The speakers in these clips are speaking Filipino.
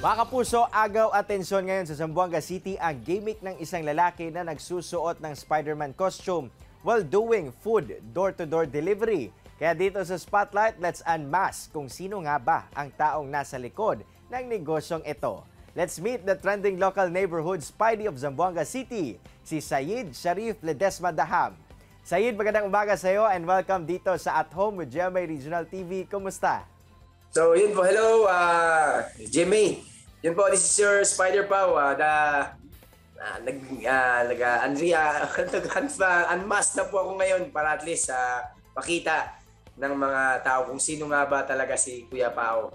Mga kapuso, agaw atensyon ngayon sa Zamboanga City ang gimmick ng isang lalaki na nagsusuot ng Spider-Man costume while doing food door-to-door delivery. Kaya dito sa Spotlight, let's unmask kung sino nga ba ang taong nasa likod ng negosyong ito. Let's meet the trending local neighborhood Spidey of Zamboanga City, si Sayid Sharif Ledesma Daham. Sayid, magandang umaga sa iyo and welcome dito sa At Home with GMA Regional TV. Kumusta? So, yun po. Hello, uh, Jimmy. Yun po, this is your Spider Pau. Uh, the, uh, nag, uh, nag, uh, Andrea, unmask na po ako ngayon para at least uh, pakita ng mga tao kung sino nga ba talaga si Kuya Pao.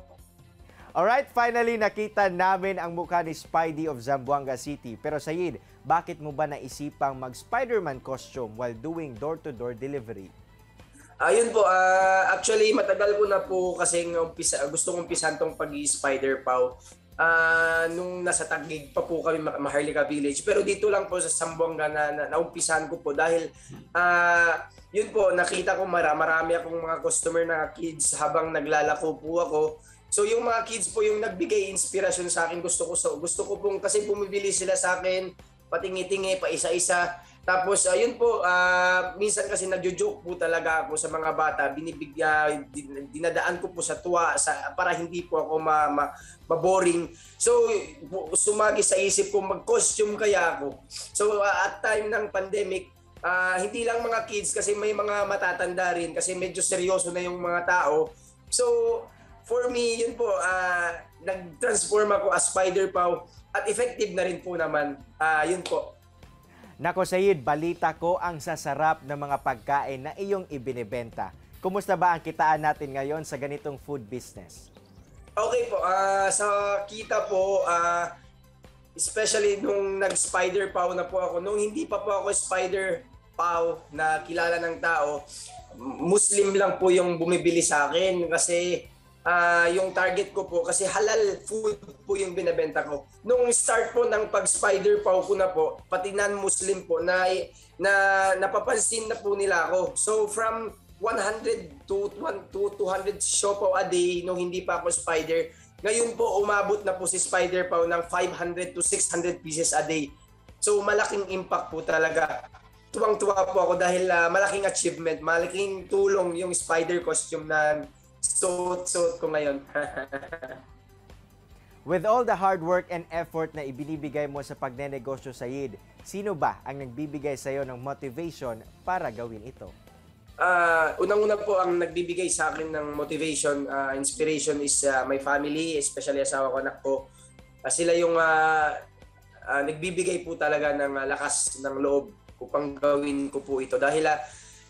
Alright, finally nakita namin ang mukha ni Spidey of Zamboanga City. Pero Sayid, bakit mo ba naisipang mag-Spider-Man costume while doing door-to-door delivery? Ayun po, uh, actually matagal ko na po kasi umpisa, gusto kong umpisan tong pag-Spider Pau uh, nung nasa Taguig pa po kami Maharlika Village. Pero dito lang po sa Sambuanga na, na naumpisan ko po dahil uh, yun po nakita ko mara, marami akong mga customer na kids habang naglalako po ako. So yung mga kids po yung nagbigay inspirasyon sa akin. Gusto ko so gusto ko pong kasi bumibili sila sa akin patingi-tingi pa isa-isa tapos ayun po, uh, minsan kasi nagjo-joke po talaga ako sa mga bata, binibigyan uh, dinadaan ko po sa tuwa sa para hindi po ako ma, ma, ma-boring. So sumagi sa isip ko mag-costume kaya ako. So uh, at time ng pandemic, uh, hindi lang mga kids kasi may mga matatanda rin kasi medyo seryoso na yung mga tao. So for me, yun po, uh, nag-transform ako as Spider Pau at effective na rin po naman. Uh, yun po, Nako Sayid, balita ko ang sasarap ng mga pagkain na iyong ibinebenta. Kumusta ba ang kitaan natin ngayon sa ganitong food business? Okay po, uh, sa kita po, uh, especially nung nag-spider pow na po ako, nung hindi pa po ako spider pow na kilala ng tao, Muslim lang po yung bumibili sa akin kasi uh, yung target ko po kasi halal food po yung binebenta ko. Nung start po ng pag-spider paw ko na po, pati non-Muslim po na, na napapansin na po nila ako. So from 100 to, to 200 siopaw a day nung hindi pa ako spider, ngayon po umabot na po si spider paw ng 500 to 600 pieces a day. So malaking impact po talaga. Tuwang-tuwa po ako dahil uh, malaking achievement, malaking tulong yung spider costume na suot-suot ko ngayon. With all the hard work and effort na ibinibigay mo sa pagnenegosyo sa Yid, sino ba ang nagbibigay sa iyo ng motivation para gawin ito? Uh, unang-una po ang nagbibigay sa akin ng motivation, uh, inspiration is uh, my family, especially asawa ko, anak ko. Uh, sila yung uh, uh, nagbibigay po talaga ng uh, lakas ng loob upang gawin ko po ito. Dahil uh,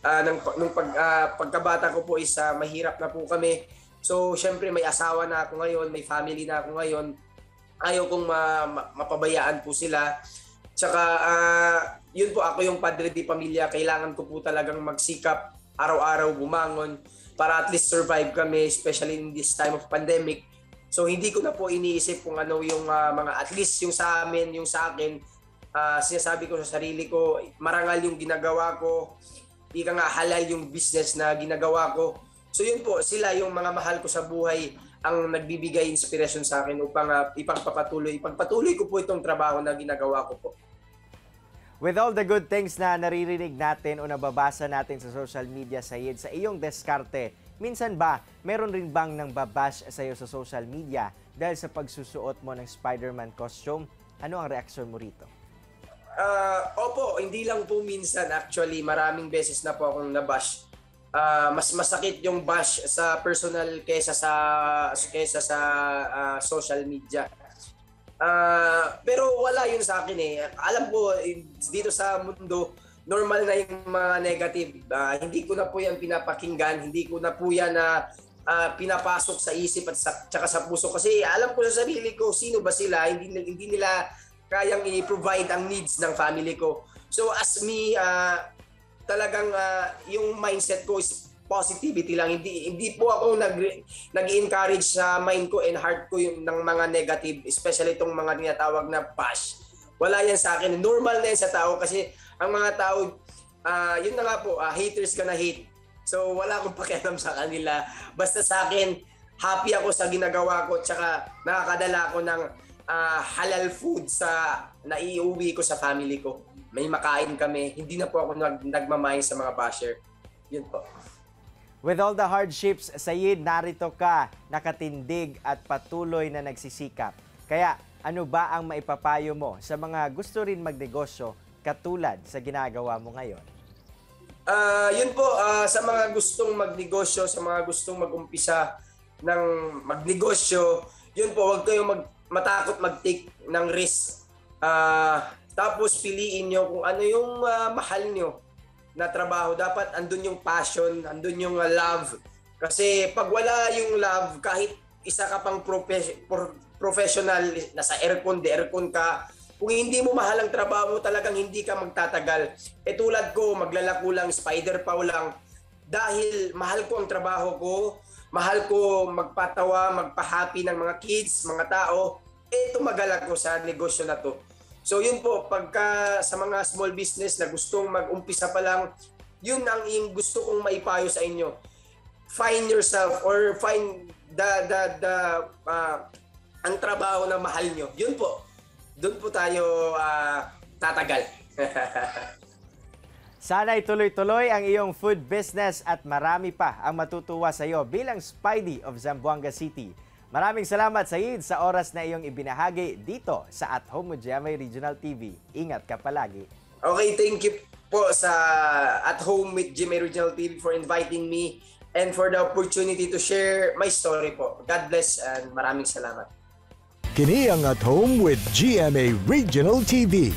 uh, nung, nung pag, uh, pagkabata ko po is uh, mahirap na po kami. So, syempre may asawa na ako ngayon, may family na ako ngayon. Ayaw kong ma, ma, mapabayaan po sila. Tsaka, uh, yun po ako yung padre di pamilya. Kailangan ko po talagang magsikap, araw-araw bumangon para at least survive kami, especially in this time of pandemic. So, hindi ko na po iniisip kung ano yung uh, mga, at least yung sa amin, yung sa akin, uh, sinasabi ko sa sarili ko, marangal yung ginagawa ko, ika nga halal yung business na ginagawa ko. So yun po, sila yung mga mahal ko sa buhay ang nagbibigay inspirasyon sa akin upang uh, ipagpapatuloy, ipagpatuloy ko po itong trabaho na ginagawa ko po. With all the good things na naririnig natin o nababasa natin sa social media sa iyong, sa iyong deskarte, minsan ba meron rin bang nang babash sa iyo sa social media dahil sa pagsusuot mo ng Spider-Man costume? Ano ang reaksyon mo rito? Uh, opo, hindi lang po minsan actually, maraming beses na po akong nabash. Uh, mas masakit yung bash sa personal kaysa sa kaysa sa uh, social media. Uh, pero wala yun sa akin eh. Alam ko dito sa mundo normal na yung mga negative. Uh, hindi ko na po yan pinapakinggan, hindi ko na po yan na uh, pinapasok sa isip at sa, tsaka sa puso kasi alam ko sa sarili ko sino ba sila, hindi hindi nila kayang i-provide ang needs ng family ko. So as me, uh, talagang uh, yung mindset ko is positivity lang. Hindi hindi po ako nag nag-encourage sa mind ko and heart ko yung ng mga negative, especially itong mga tinatawag na bash. Wala yan sa akin. Normal na yan sa tao kasi ang mga tao, uh, yun na nga po, uh, haters ka na hate. So wala akong pakialam sa kanila. Basta sa akin, happy ako sa ginagawa ko tsaka nakakadala ako ng ah, halal food sa naiuwi ko sa family ko. May makain kami. Hindi na po ako nag, nagmamain sa mga basher. Yun po. With all the hardships, Sayid, narito ka, nakatindig at patuloy na nagsisikap. Kaya ano ba ang maipapayo mo sa mga gusto rin magnegosyo katulad sa ginagawa mo ngayon? Ah, yun po ah, sa mga gustong magnegosyo, sa mga gustong magumpisa ng magnegosyo, yun po wag kayong mag matakot mag-take ng risk. Ah, tapos piliin nyo kung ano yung ah, mahal nyo na trabaho. Dapat andun yung passion, andun yung ah, love. Kasi pag wala yung love, kahit isa ka pang profe- pro- professional, nasa aircon, de aircon ka, kung hindi mo mahal ang trabaho mo, talagang hindi ka magtatagal. E tulad ko, maglalako lang, spider paw lang. Dahil mahal ko ang trabaho ko, mahal ko magpatawa, magpa-happy ng mga kids, mga tao, eh tumagal ako sa negosyo na to. So yun po, pagka sa mga small business na gustong mag-umpisa pa lang, yun ang yung gusto kong maipayo sa inyo. Find yourself or find the the the ah, ang trabaho na mahal nyo. Yun po. Doon po tayo ah, tatagal. Sana'y tuloy-tuloy ang iyong food business at marami pa ang matutuwa sa iyo bilang Spidey of Zamboanga City. Maraming salamat Sayid sa oras na iyong ibinahagi dito sa At Home with GMA Regional TV. Ingat ka palagi. Okay, thank you po sa At Home with Jimmy Regional TV for inviting me and for the opportunity to share my story po. God bless and maraming salamat. Kini ang At Home with GMA Regional TV.